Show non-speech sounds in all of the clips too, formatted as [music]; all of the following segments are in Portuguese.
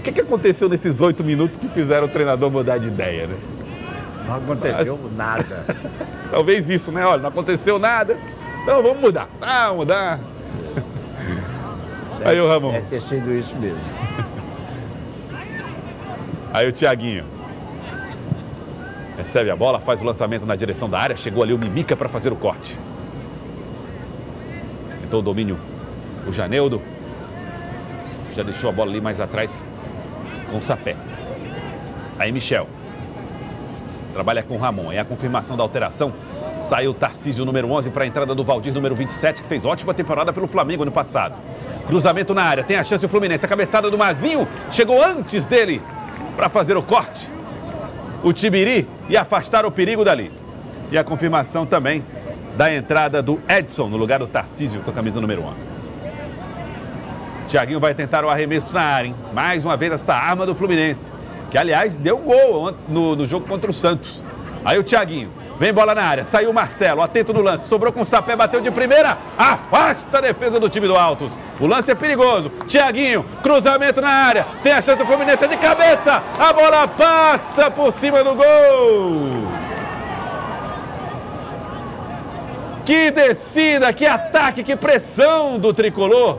O que, que aconteceu nesses oito minutos que fizeram o treinador mudar de ideia, né? Não aconteceu nada. [laughs] Talvez isso, né? Olha, não aconteceu nada. Então vamos mudar. Ah, vamos mudar. Aí o Ramon. Deve ter sido isso mesmo. Aí o Thiaguinho. Recebe a bola, faz o lançamento na direção da área. Chegou ali o Mimica para fazer o corte. Então o domínio, o Janeudo. Já deixou a bola ali mais atrás com Sapé. Aí Michel. Trabalha com Ramon. É a confirmação da alteração. Saiu o Tarcísio número 11 para a entrada do Valdir número 27, que fez ótima temporada pelo Flamengo no passado. Cruzamento na área, tem a chance o Fluminense. A cabeçada do Mazinho chegou antes dele para fazer o corte. O Tibiri e afastar o perigo dali. E a confirmação também da entrada do Edson no lugar do Tarcísio com a camisa número 11. Thiaguinho vai tentar o arremesso na área, hein? Mais uma vez essa arma do Fluminense, que aliás deu gol no, no jogo contra o Santos. Aí o Thiaguinho, vem bola na área, saiu o Marcelo, atento no lance, sobrou com o Sapé, bateu de primeira, afasta a defesa do time do Altos. O lance é perigoso, Thiaguinho, cruzamento na área, tem a chance do Fluminense de cabeça, a bola passa por cima do gol. Que descida, que ataque, que pressão do tricolor.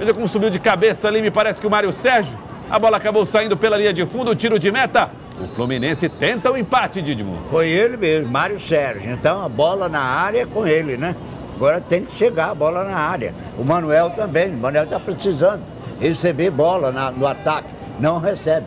Veja como subiu de cabeça ali, me parece que o Mário Sérgio. A bola acabou saindo pela linha de fundo, tiro de meta. O Fluminense tenta o empate, Didimo. Foi ele mesmo, Mário Sérgio. Então a bola na área é com ele, né? Agora tem que chegar a bola na área. O Manuel também. O Manuel está precisando receber bola na, no ataque. Não recebe.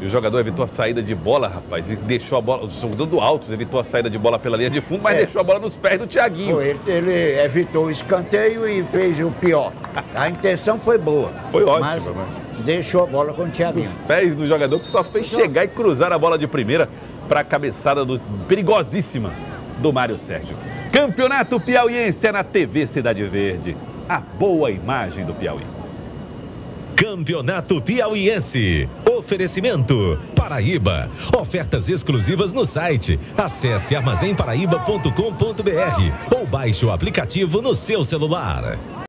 E o jogador evitou a saída de bola, rapaz, e deixou a bola. O jogador do Altos evitou a saída de bola pela linha de fundo, mas É. deixou a bola nos pés do Thiaguinho. Foi, ele, ele evitou o escanteio e fez o pior. A intenção foi boa. Foi ótimo, Mas mas- deixou a bola com o Thiaguinho. Pés do jogador que só fez chegar e cruzar a bola de primeira para a cabeçada do, perigosíssima do Mário Sérgio. Campeonato Piauiense é na TV Cidade Verde. A boa imagem do Piauí. Campeonato Piauiense. Oferecimento Paraíba. Ofertas exclusivas no site. Acesse armazémparaíba.com.br ou baixe o aplicativo no seu celular.